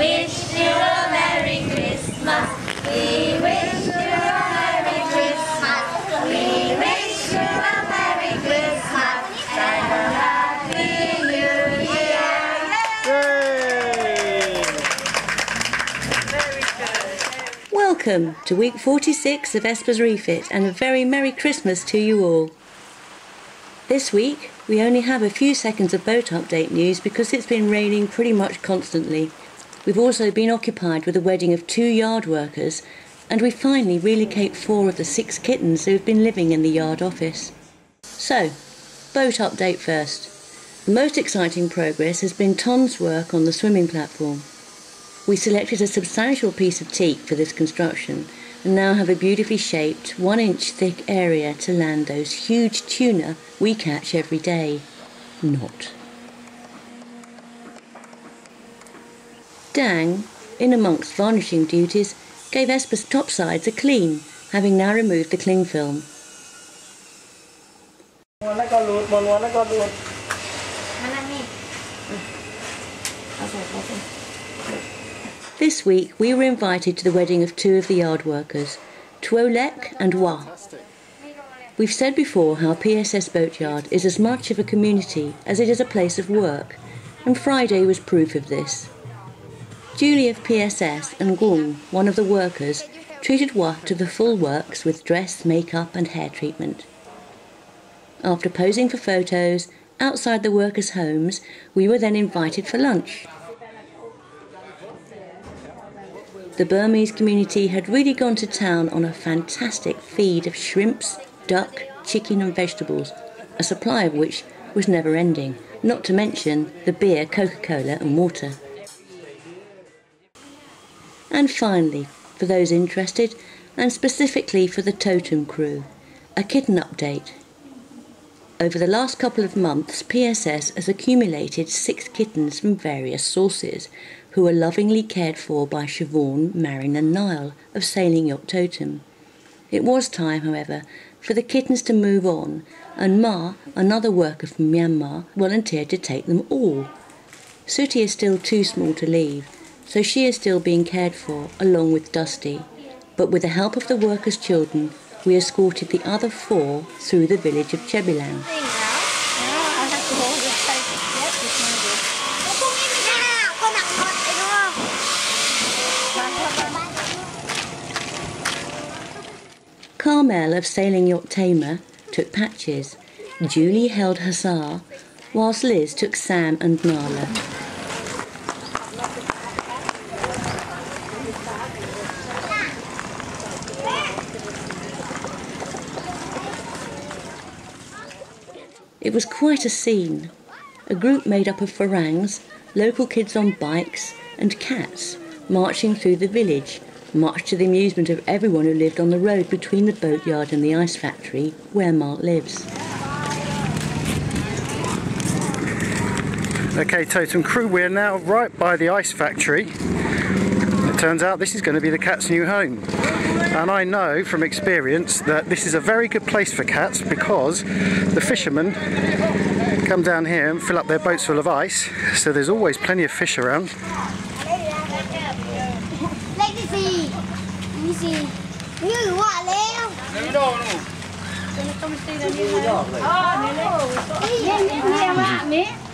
wish you a Merry Christmas. We wish you a Merry Christmas. We wish you a Merry Christmas and a Happy New Year. Welcome to week 46 of Esper's Refit and a very Merry Christmas to you all. This week we only have a few seconds of boat update news because it's been raining pretty much constantly. We've also been occupied with the wedding of two yard workers and we finally relocate four of the six kittens who have been living in the yard office. So, boat update first. The most exciting progress has been Ton's work on the swimming platform. We selected a substantial piece of teak for this construction and now have a beautifully shaped, one inch thick area to land those huge tuna we catch every day. Not. Dang, in amongst varnishing duties, gave Esper's topsides a clean, having now removed the cling film. This week we were invited to the wedding of two of the yard workers, Tuo Lek and Wa. We've said before how PSS Boatyard is as much of a community as it is a place of work, and Friday was proof of this. Julie of PSS and Gung, one of the workers, treated Wa to the full works with dress, makeup, and hair treatment. After posing for photos outside the workers' homes, we were then invited for lunch. The Burmese community had really gone to town on a fantastic feed of shrimps, duck, chicken, and vegetables, a supply of which was never ending, not to mention the beer, Coca Cola, and water. And finally, for those interested, and specifically for the Totem crew, a kitten update. Over the last couple of months, PSS has accumulated six kittens from various sources, who are lovingly cared for by Siobhan, Mairen, and Niall of Sailing Yacht Totem. It was time, however, for the kittens to move on, and Ma, another worker from Myanmar, volunteered to take them all. Sooty is still too small to leave, so she is still being cared for, along with Dusty. But with the help of the workers' children, we escorted the other four through the village of Chebilang. Carmel of Sailing Yacht Tamer took Patches. Julie held Hussar, whilst Liz took Sam and Nala. It was quite a scene. A group made up of Farangs, local kids on bikes, and cats marching through the village, much to the amusement of everyone who lived on the road between the boatyard and the ice factory where Mark lives. Okay, Totem Crew, we're now right by the ice factory. It turns out this is going to be the cat's new home. And I know from experience that this is a very good place for cats because the fishermen come down here and fill up their boats full of ice, so there's always plenty of fish around.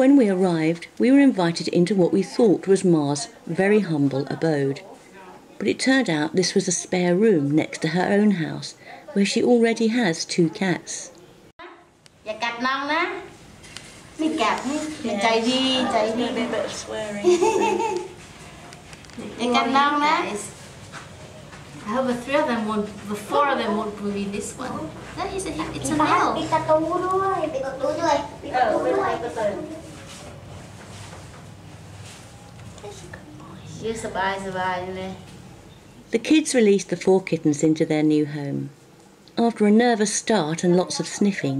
When we arrived, we were invited into what we thought was Ma's very humble abode. But it turned out this was a spare room next to her own house, where she already has two cats. Yeah. I hope the three of them won't, the four of them won't be this one. That is a, it's an elf. ปิดประตูด้วยปิดประตูด้วยปิดประตูด้วย ชื่อสบายสบายเลย The kids released the four kittens into their new home. After a nervous start and lots of sniffing,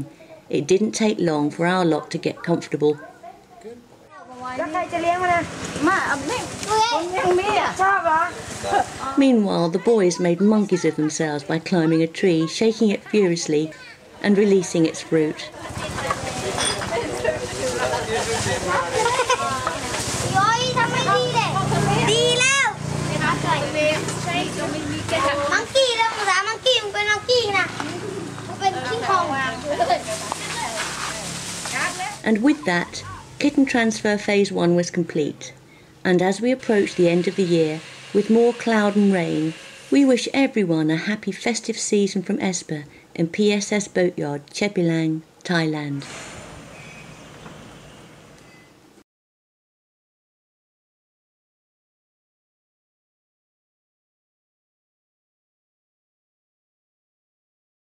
it didn't take long for our lot to get comfortable. แล้วใครจะเลี้ยงมันนะ มาเอาไม่คนยังมีอ่ะ ชอบเหรอ Meanwhile, the boys made monkeys of themselves by climbing a tree, shaking it furiously, and releasing its fruit. And with that, kitten transfer phase one was complete. And as we approach the end of the year, with more cloud and rain, we wish everyone a happy festive season from Esper in PSS Boatyard, Chebilang, Thailand.